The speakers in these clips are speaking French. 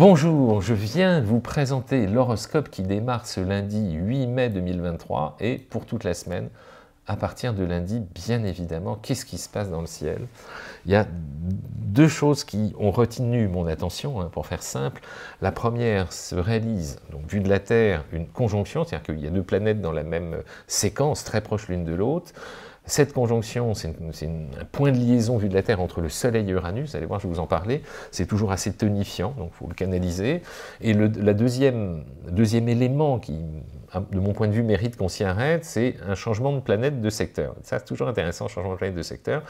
Bonjour, je viens vous présenter l'horoscope qui démarre ce lundi 8 mai 2023 et pour toute la semaine, à partir de lundi, bien évidemment, qu'est-ce qui se passe dans le ciel? Il y a deux choses qui ont retenu mon attention, hein, pour faire simple. La première se réalise, donc vue de la Terre, une conjonction, c'est-à-dire qu'il y a deux planètes dans la même séquence, très proches l'une de l'autre. Cette conjonction, c'est un point de liaison vu de la Terre entre le Soleil et Uranus, allez voir, je vais vous en parler, c'est toujours assez tonifiant, donc il faut le canaliser. Et le la deuxième, deuxième élément qui, de mon point de vue, mérite qu'on s'y arrête, c'est un changement de planète de secteur. Ça, c'est toujours intéressant, changement de planète de secteur.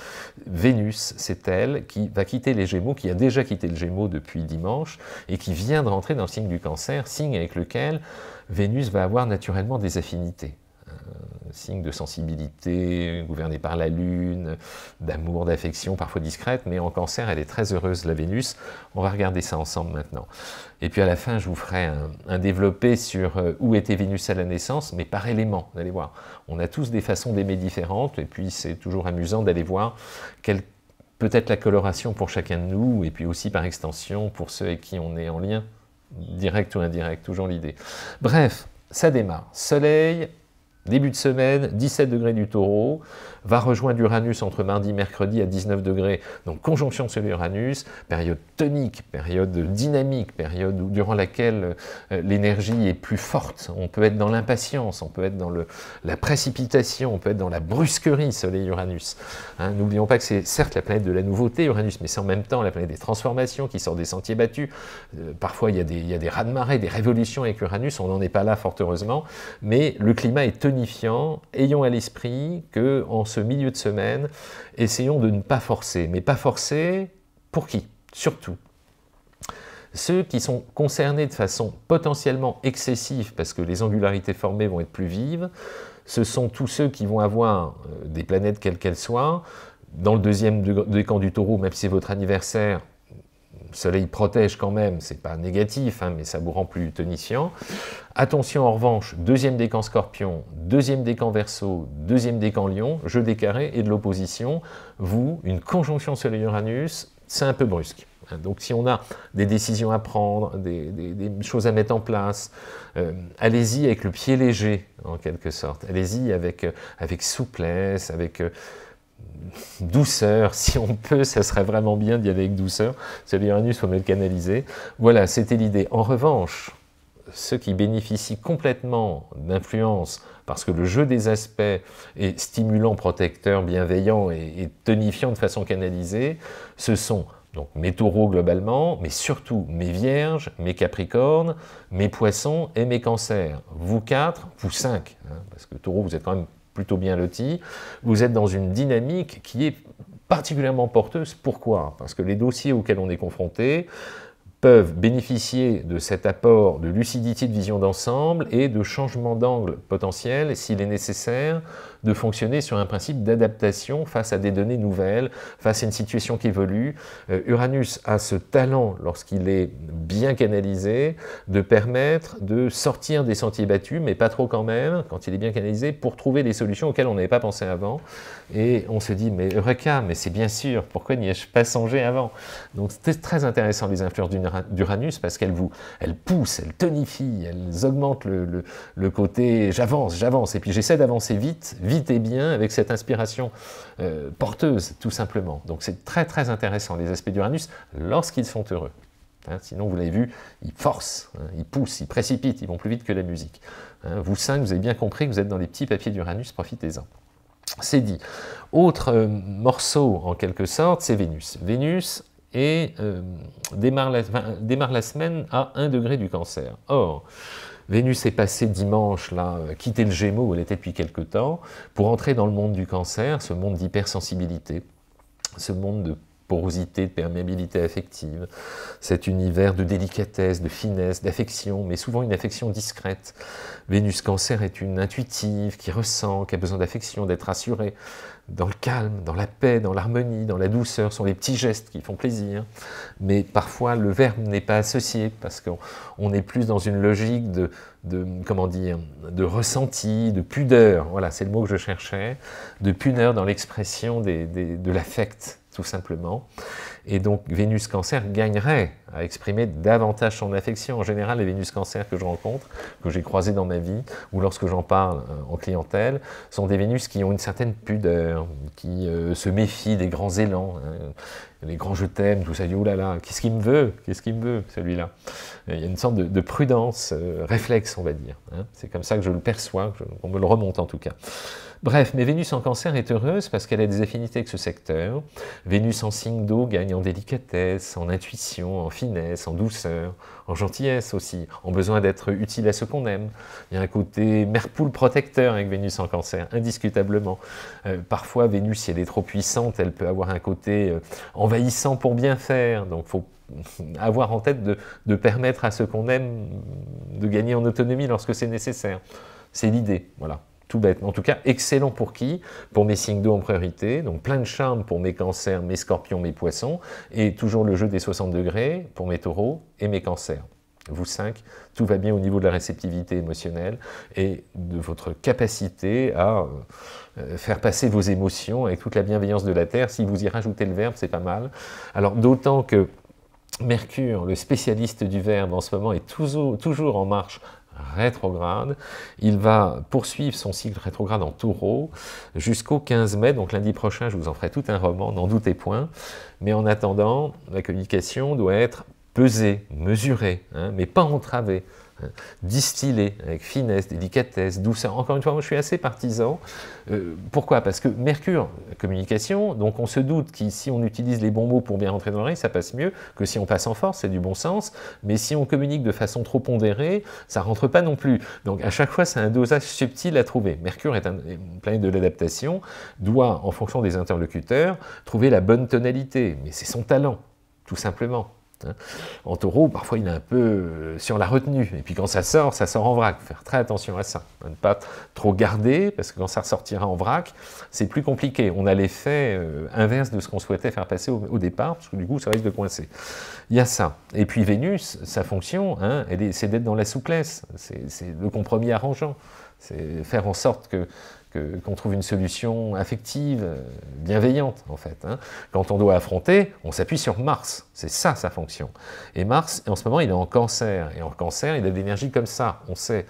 Vénus, c'est elle qui va quitter les Gémeaux, qui a déjà quitté le Gémeaux depuis dimanche, et qui vient de rentrer dans le signe du Cancer, signe avec lequel Vénus va avoir naturellement des affinités signe de sensibilité, gouverné par la lune, d'amour, d'affection, parfois discrète, mais en cancer, elle est très heureuse, la Vénus. On va regarder ça ensemble maintenant. Et puis à la fin, je vous ferai un, développé sur euh, où était Vénus à la naissance, mais par élément, vous allez voir. On a tous des façons d'aimer différentes, et puis c'est toujours amusant d'aller voir quelle peut-être la coloration pour chacun de nous, et puis aussi par extension pour ceux avec qui on est en lien, direct ou indirect, toujours l'idée. Bref, ça démarre. Soleil, Début de semaine, 17 degrés du taureau, va rejoindre Uranus entre mardi et mercredi à 19 degrés, donc conjonction sur Uranus, période tonique, période dynamique, période durant laquelle euh, l'énergie est plus forte, on peut être dans l'impatience, on peut être dans le, la précipitation, on peut être dans la brusquerie, Soleil-Uranus. Hein, n'oublions pas que c'est certes la planète de la nouveauté, Uranus, mais c'est en même temps la planète des transformations qui sort des sentiers battus. Euh, parfois, il y a des, il y a des raz-de-marée, des révolutions avec Uranus, on n'en est pas là fort heureusement, mais le climat est tonifiant, ayons à l'esprit qu'en ce milieu de semaine, essayons de ne pas forcer. Mais pas forcer pour qui? Surtout. Ceux qui sont concernés de façon potentiellement excessive, parce que les angularités formées vont être plus vives, ce sont tous ceux qui vont avoir euh, des planètes quelles qu'elles soient. Dans le deuxième décan du taureau, même si c'est votre anniversaire, le soleil protège quand même, c'est pas négatif, hein, mais ça vous rend plus tonifiant. Attention en revanche, deuxième décan scorpion, deuxième décan verso, deuxième décan lion, jeu des carrés et de l'opposition, vous, une conjonction soleil-uranus, c'est un peu brusque. Hein. Donc si on a des décisions à prendre, des, choses à mettre en place, euh, allez-y avec le pied léger, en quelque sorte. Allez-y avec, euh, souplesse, avec... Euh, douceur, si on peut, ça serait vraiment bien d'y aller avec douceur. Celui Uranus, il faut le canaliser. Voilà, c'était l'idée. En revanche, ceux qui bénéficient complètement d'influence, parce que le jeu des aspects est stimulant, protecteur, bienveillant et, tonifiant de façon canalisée, ce sont donc mes taureaux globalement, mais surtout mes vierges, mes capricornes, mes poissons et mes cancers. Vous quatre, vous cinq, hein, parce que taureau, vous êtes quand même plutôt bien loti, vous êtes dans une dynamique qui est particulièrement porteuse. Pourquoi? Parce que les dossiers auxquels on est confronté peuvent bénéficier de cet apport de lucidité de vision d'ensemble et de changement d'angle potentiel s'il est nécessaire de fonctionner sur un principe d'adaptation face à des données nouvelles, face à une situation qui évolue. Euh, Uranus a ce talent, lorsqu'il est bien canalisé, de permettre de sortir des sentiers battus, mais pas trop quand même, quand il est bien canalisé, pour trouver des solutions auxquelles on n'avait pas pensé avant. Et on se dit, mais Eureka, mais c'est bien sûr, pourquoi n'y ai-je pas songé avant? Donc c'est très intéressant les influences d'Uranus, parce qu'elles vous, elles poussent, elles tonifient, elles augmentent le, le côté j'avance, j'avance, et puis j'essaie d'avancer vite, vite et bien avec cette inspiration euh, porteuse, tout simplement. Donc c'est très très intéressant, les aspects d'Uranus, lorsqu'ils sont heureux. Hein, sinon, vous l'avez vu, ils forcent, hein, ils poussent, ils précipitent, ils vont plus vite que la musique. Hein, vous cinq, vous avez bien compris que vous êtes dans les petits papiers d'Uranus, profitez-en. C'est dit. Autre euh, morceau, en quelque sorte, c'est Vénus. Vénus et, euh, démarre, la, démarre la semaine à 1 degré du cancer. Or, Vénus est passée dimanche, là, euh, quitter le Gémeaux où elle était depuis quelque temps, pour entrer dans le monde du cancer, ce monde d'hypersensibilité, ce monde de porosité, de perméabilité affective, cet univers de délicatesse, de finesse, d'affection, mais souvent une affection discrète. Vénus Cancer est une intuitive qui ressent, qui a besoin d'affection, d'être rassurée, dans le calme, dans la paix, dans l'harmonie, dans la douceur, sont les petits gestes qui font plaisir. Mais parfois, le verbe n'est pas associé, parce qu'on est plus dans une logique de, comment dire, de ressenti, de pudeur, voilà, c'est le mot que je cherchais, de pudeur dans l'expression de l'affect tout simplement. Et donc Vénus Cancer gagnerait à exprimer davantage son affection. En général, les Vénus Cancer que je rencontre, que j'ai croisés dans ma vie, ou lorsque j'en parle euh, en clientèle, sont des Vénus qui ont une certaine pudeur, qui euh, se méfient des grands élans, hein. les grands je t'aime, tout ça, dit, là, qu'est-ce qu'il me veut? Qu'est-ce qu'il me veut, celui-là? Il y a une sorte de, prudence, euh, réflexe, on va dire. Hein. C'est comme ça que je le perçois, on me le remonte en tout cas. Bref, mais Vénus en cancer est heureuse parce qu'elle a des affinités avec ce secteur. Vénus en signe d'eau gagne en délicatesse, en intuition, en finesse, en douceur, en gentillesse aussi, en besoin d'être utile à ce qu'on aime. Il y a un côté mère-poule protecteur avec Vénus en cancer, indiscutablement. Euh, parfois, Vénus, si elle est trop puissante, elle peut avoir un côté euh, envahissant pour bien faire. Donc, faut avoir en tête de, de permettre à ce qu'on aime de gagner en autonomie lorsque c'est nécessaire. C'est l'idée, voilà tout bête. En tout cas, excellent pour qui? Pour mes signes d'eau en priorité, donc plein de charme pour mes cancers, mes scorpions, mes poissons, et toujours le jeu des 60 degrés pour mes taureaux et mes cancers. Vous cinq, tout va bien au niveau de la réceptivité émotionnelle et de votre capacité à euh, faire passer vos émotions avec toute la bienveillance de la Terre. Si vous y rajoutez le verbe, c'est pas mal. Alors d'autant que Mercure, le spécialiste du verbe en ce moment, est toujours, toujours en marche rétrograde. Il va poursuivre son cycle rétrograde en taureau jusqu'au 15 mai, donc lundi prochain, je vous en ferai tout un roman, n'en doutez point. Mais en attendant, la communication doit être pesée, mesurée, hein, mais pas entravée distillé avec finesse, délicatesse, douceur. Encore une fois, moi je suis assez partisan. Euh, pourquoi? Parce que Mercure, communication, donc on se doute que si on utilise les bons mots pour bien rentrer dans l'oreille, ça passe mieux que si on passe en force, c'est du bon sens. Mais si on communique de façon trop pondérée, ça rentre pas non plus. Donc à chaque fois, c'est un dosage subtil à trouver. Mercure est une planète de l'adaptation, doit, en fonction des interlocuteurs, trouver la bonne tonalité. Mais c'est son talent, tout simplement. En taureau, parfois il est un peu euh, sur la retenue, et puis quand ça sort, ça sort en vrac. Faire très attention à ça, ne pas trop garder, parce que quand ça ressortira en vrac, c'est plus compliqué. On a l'effet euh, inverse de ce qu'on souhaitait faire passer au, départ, parce que du coup ça risque de coincer. Il y a ça. Et puis Vénus, sa fonction, hein, c'est d'être dans la souplesse, c'est le compromis arrangeant, c'est faire en sorte que qu'on trouve une solution affective, euh, bienveillante en fait. Hein. Quand on doit affronter, on s'appuie sur Mars, c'est ça sa fonction. Et Mars, en ce moment, il est en cancer, et en cancer, il a de l'énergie comme ça, on sait.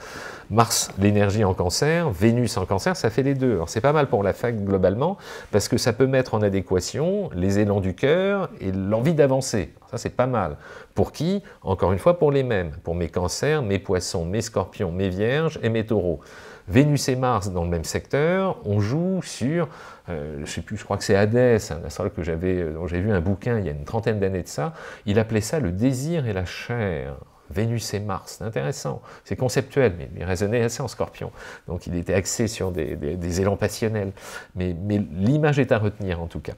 Mars, l'énergie en cancer, Vénus en cancer, ça fait les deux. Alors c'est pas mal pour la fac globalement, parce que ça peut mettre en adéquation les élans du cœur et l'envie d'avancer. Ça c'est pas mal. Pour qui? Encore une fois, pour les mêmes. Pour mes cancers, mes poissons, mes scorpions, mes vierges et mes taureaux. Vénus et Mars dans le même secteur, on joue sur, euh, je sais plus, je crois que c'est Hadès, un astrologue que j'avais, euh, dont j'ai vu un bouquin il y a une trentaine d'années de ça, il appelait ça le désir et la chair. Vénus et Mars, c'est intéressant, c'est conceptuel, mais il résonnait assez en scorpion. Donc il était axé sur des, élans passionnels. Mais, l'image est à retenir en tout cas.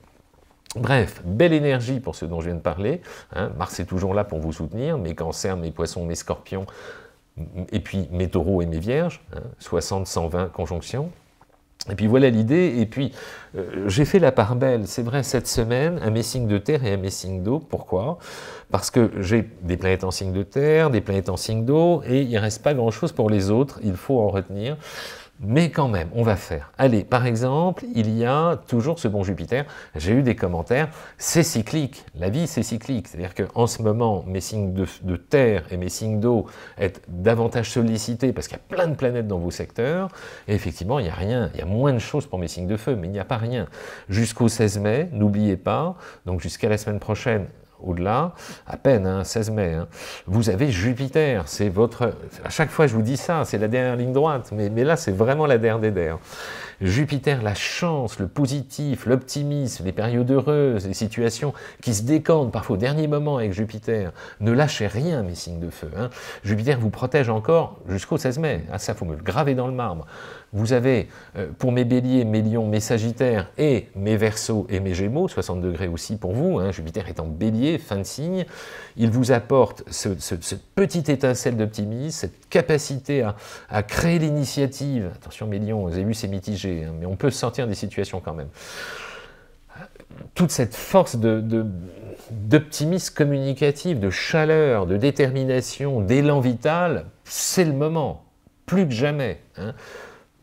Bref, belle énergie pour ce dont je viens de parler. Hein. Mars est toujours là pour vous soutenir. Mes cancers, mes poissons, mes scorpions, et puis mes taureaux et mes vierges, 60, 120 conjonctions. Et puis voilà l'idée, et puis euh, j'ai fait la part belle, c'est vrai, cette semaine, à mes signes de terre et à mes signes d'eau. Pourquoi? Parce que j'ai des planètes en signe de terre, des planètes en signe d'eau, et il ne reste pas grand-chose pour les autres, il faut en retenir. Mais quand même, on va faire. Allez, par exemple, il y a toujours ce bon Jupiter. J'ai eu des commentaires. C'est cyclique. La vie, c'est cyclique. C'est-à-dire qu'en ce moment, mes signes de, terre et mes signes d'eau sont davantage sollicités parce qu'il y a plein de planètes dans vos secteurs. Et effectivement, il n'y a rien. Il y a moins de choses pour mes signes de feu, mais il n'y a pas rien. Jusqu'au 16 mai, n'oubliez pas. Donc jusqu'à la semaine prochaine, au-delà, à peine, 16 hein, mai, hein, vous avez Jupiter, c'est votre... À chaque fois je vous dis ça, c'est la dernière ligne droite, mais, là c'est vraiment la dernière des dernières. Jupiter, la chance, le positif, l'optimisme, les périodes heureuses, les situations qui se décantent parfois au dernier moment avec Jupiter. Ne lâchez rien, mes signes de feu. Hein. Jupiter vous protège encore jusqu'au 16 mai. Ah, ça, faut me le graver dans le marbre. Vous avez, euh, pour mes béliers, mes lions, mes sagittaires et mes versos et mes gémeaux, 60 degrés aussi pour vous, Jupiter est en bélier, fin de signe, il vous apporte ce, petit étincelle d'optimisme, cette capacité à, créer l'initiative. Attention avez vu c'est mitigé, hein, mais on peut sortir des situations quand même. Toute cette force d'optimisme communicatif, de chaleur, de détermination, d'élan vital, c'est le moment, plus que jamais. Hein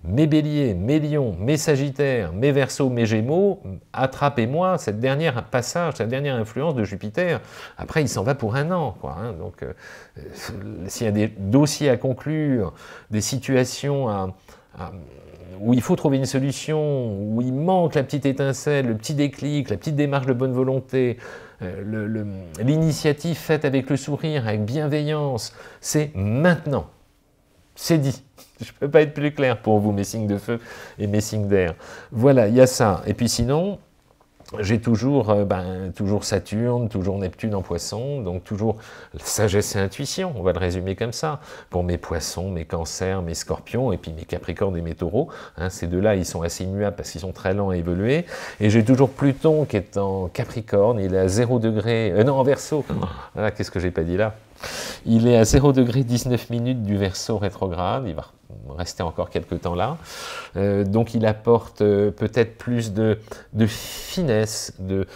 mes béliers, mes lions, mes sagittaires, mes versos, mes gémeaux, attrapez-moi cette dernière passage, cette dernière influence de Jupiter. Après, il s'en va pour un an. Quoi, hein. Donc, euh, s'il y a des dossiers à conclure, des situations où il faut trouver une solution, où il manque la petite étincelle, le petit déclic, la petite démarche de bonne volonté, euh, l'initiative faite avec le sourire, avec bienveillance, c'est maintenant. C'est dit. Je ne peux pas être plus clair pour vous, mes signes de feu et mes signes d'air. Voilà, il y a ça. Et puis sinon, j'ai toujours, euh, ben, toujours Saturne, toujours Neptune en poisson, donc toujours sagesse et intuition, on va le résumer comme ça, pour mes poissons, mes cancers, mes scorpions, et puis mes capricornes et mes taureaux. Hein, ces deux-là, ils sont assez immuables parce qu'ils sont très lents à évoluer. Et j'ai toujours Pluton qui est en capricorne, il est à 0 degré, euh, non, en verso. Voilà, qu'est-ce que j'ai pas dit là? Il est à 0 degré 19 minutes du verso rétrograde, il va rester encore quelques temps là. Euh, donc il apporte euh, peut-être plus de, finesse, de,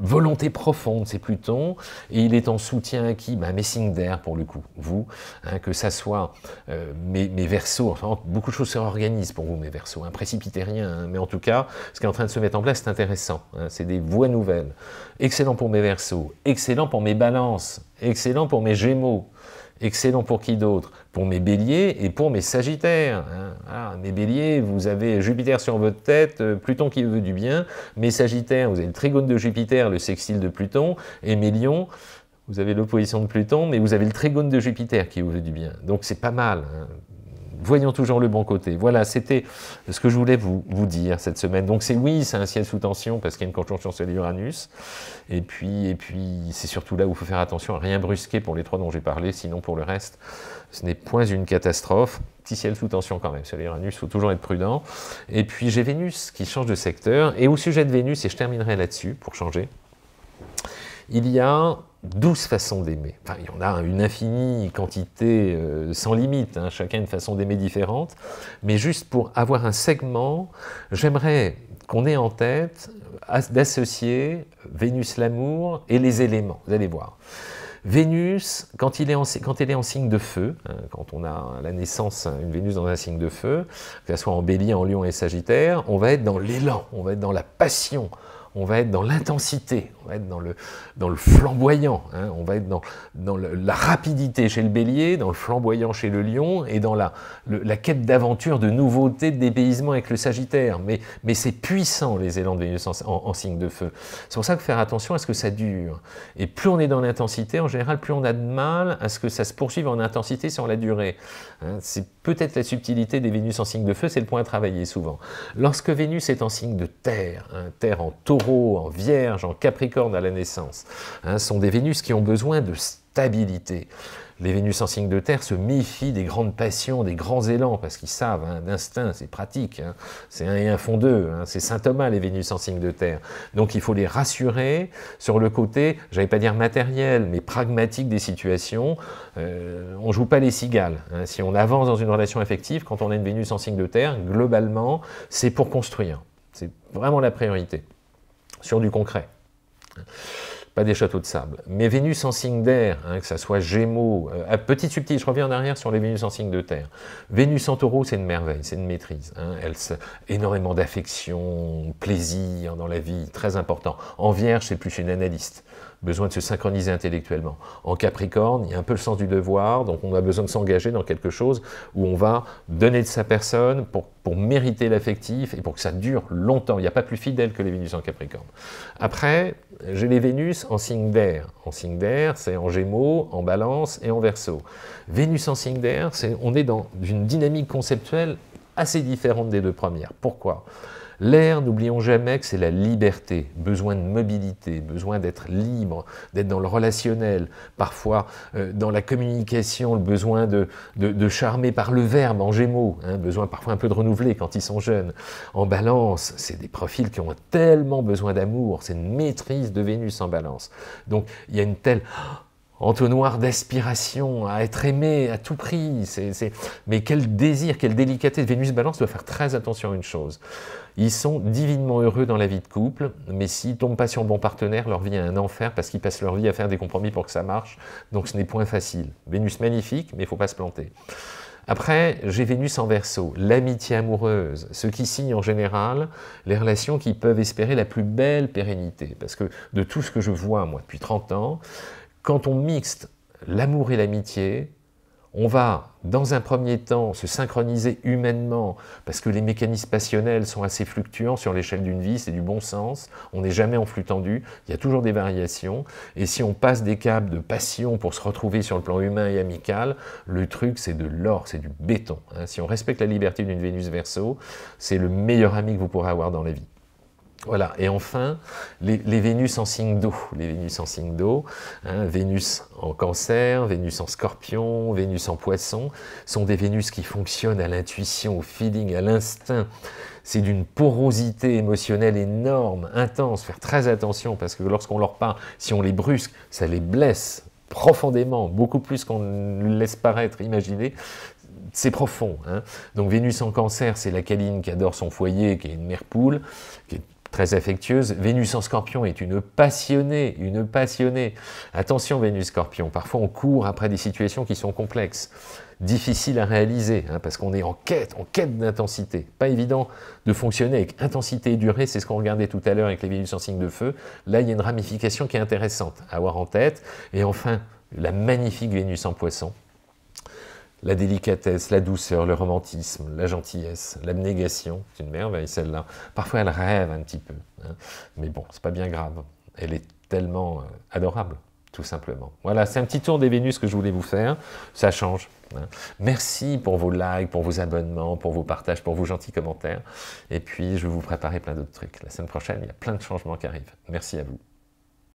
volonté profonde, c'est Pluton, et il est en soutien à qui? Bah, Mes signes d'air, pour le coup, vous, hein, que ça soit euh, mes, mes versos, enfin, beaucoup de choses se réorganisent pour vous, mes versos, hein, précipitez rien, hein, mais en tout cas, ce qui est en train de se mettre en place, c'est intéressant, c'est des voies nouvelles. Excellent pour mes versos, excellent pour mes balances, excellent pour mes gémeaux, excellent pour qui d'autre? Pour mes béliers et pour mes sagittaires. Hein. mes béliers, vous avez Jupiter sur votre tête, euh, Pluton qui veut du bien. Mes sagittaires, vous avez le trigone de Jupiter, le sextile de Pluton. Et mes lions, vous avez l'opposition de Pluton, mais vous avez le trigone de Jupiter qui vous veut du bien. Donc c'est pas mal. Hein voyons toujours le bon côté. Voilà, c'était ce que je voulais vous, dire cette semaine. Donc c'est oui, c'est un ciel sous tension parce qu'il y a une conjonction sur l'Uranus. Et puis, et puis c'est surtout là où il faut faire attention à rien brusquer pour les trois dont j'ai parlé, sinon pour le reste, ce n'est point une catastrophe. Petit ciel sous tension quand même sur l'Uranus, il faut toujours être prudent. Et puis j'ai Vénus qui change de secteur. Et au sujet de Vénus, et je terminerai là-dessus pour changer, il y a douze façons d'aimer. Enfin, il y en a une infinie quantité euh, sans limite, hein, chacun une façon d'aimer différente, mais juste pour avoir un segment, j'aimerais qu'on ait en tête d'associer Vénus l'amour et les éléments, vous allez voir. Vénus, quand, il est en, elle est en signe de feu, hein, quand on a la naissance, une Vénus dans un signe de feu, que ce soit en bélier, en lion et sagittaire, on va être dans l'élan, on va être dans la passion, on va être dans l'intensité, on va être dans le, dans le flamboyant, hein. on va être dans, dans la rapidité chez le bélier, dans le flamboyant chez le lion, et dans la, la quête d'aventure, de nouveauté, de dépaysement avec le sagittaire. Mais, mais c'est puissant, les élans de Vénus en, signe de feu. C'est pour ça que faire attention à ce que ça dure. Et plus on est dans l'intensité, en général, plus on a de mal à ce que ça se poursuive en intensité sur la durée. Hein. c'est peut-être la subtilité des Vénus en signe de feu, c'est le point à travailler souvent. Lorsque Vénus est en signe de terre, hein, terre en en vierge, en capricorne à la naissance, hein, sont des Vénus qui ont besoin de stabilité. Les Vénus en signe de terre se méfient des grandes passions, des grands élans, parce qu'ils savent, hein, d'instinct, c'est pratique, hein. c'est un et un fond deux, c'est Saint Thomas les Vénus en signe de terre. Donc il faut les rassurer sur le côté, j'allais pas dire matériel, mais pragmatique des situations. Euh, on joue pas les cigales. Si on avance dans une relation affective, quand on a une Vénus en signe de terre, globalement, c'est pour construire. C'est vraiment la priorité, sur du concret pas des châteaux de sable. Mais Vénus en signe d'air, hein, que ça soit Gémeaux, euh, petite subtile, je reviens en arrière sur les Vénus en signe de terre. Vénus en taureau, c'est une merveille, c'est une maîtrise. Hein, elle, énormément d'affection, plaisir dans la vie, très important. En Vierge, c'est plus une analyste besoin de se synchroniser intellectuellement. En Capricorne, il y a un peu le sens du devoir, donc on a besoin de s'engager dans quelque chose où on va donner de sa personne pour, mériter l'affectif et pour que ça dure longtemps. Il n'y a pas plus fidèle que les Vénus en Capricorne. Après, j'ai les Vénus en signe d'air. En signe d'air, c'est en Gémeaux, en Balance et en Verseau. Vénus en signe d'air, on est dans une dynamique conceptuelle assez différente des deux premières. Pourquoi? L'air, n'oublions jamais que c'est la liberté, besoin de mobilité, besoin d'être libre, d'être dans le relationnel, parfois euh, dans la communication, le besoin de, de, charmer par le verbe en gémeaux, hein, besoin parfois un peu de renouveler quand ils sont jeunes. En balance, c'est des profils qui ont tellement besoin d'amour, c'est une maîtrise de Vénus en balance. Donc il y a une telle entonnoir d'aspiration, à être aimé à tout prix. Mais quel désir, quelle délicatesse. Vénus Balance doit faire très attention à une chose. Ils sont divinement heureux dans la vie de couple, mais s'ils ne tombent pas sur un bon partenaire, leur vie est un enfer parce qu'ils passent leur vie à faire des compromis pour que ça marche. Donc ce n'est point facile. Vénus magnifique, mais il ne faut pas se planter. Après, j'ai Vénus en verso, l'amitié amoureuse, ce qui signe en général les relations qui peuvent espérer la plus belle pérennité. Parce que de tout ce que je vois, moi, depuis 30 ans, quand on mixte l'amour et l'amitié, on va, dans un premier temps, se synchroniser humainement, parce que les mécanismes passionnels sont assez fluctuants sur l'échelle d'une vie, c'est du bon sens, on n'est jamais en flux tendu, il y a toujours des variations, et si on passe des câbles de passion pour se retrouver sur le plan humain et amical, le truc c'est de l'or, c'est du béton. Hein. Si on respecte la liberté d'une Vénus verso, c'est le meilleur ami que vous pourrez avoir dans la vie. Voilà, et enfin, les, Vénus en signe d'eau. Les Vénus en signe d'eau, hein, Vénus en cancer, Vénus en scorpion, Vénus en poisson, sont des Vénus qui fonctionnent à l'intuition, au feeling, à l'instinct. C'est d'une porosité émotionnelle énorme, intense. Faire très attention parce que lorsqu'on leur parle, si on les brusque, ça les blesse profondément, beaucoup plus qu'on ne laisse paraître, imaginer c'est profond. Hein. Donc Vénus en cancer, c'est la câline qui adore son foyer, qui est une mère poule, qui est très affectueuse. Vénus en scorpion est une passionnée, une passionnée. Attention Vénus scorpion, parfois on court après des situations qui sont complexes, difficiles à réaliser, hein, parce qu'on est en quête, en quête d'intensité. Pas évident de fonctionner avec intensité et durée, c'est ce qu'on regardait tout à l'heure avec les Vénus en signe de feu. Là, il y a une ramification qui est intéressante à avoir en tête. Et enfin, la magnifique Vénus en poisson, la délicatesse, la douceur, le romantisme, la gentillesse, l'abnégation, c'est une merveille celle-là. Parfois elle rêve un petit peu, hein. mais bon, c'est pas bien grave. Elle est tellement euh, adorable, tout simplement. Voilà, c'est un petit tour des Vénus que je voulais vous faire, ça change. Hein. Merci pour vos likes, pour vos abonnements, pour vos partages, pour vos gentils commentaires. Et puis, je vais vous préparer plein d'autres trucs. La semaine prochaine, il y a plein de changements qui arrivent. Merci à vous.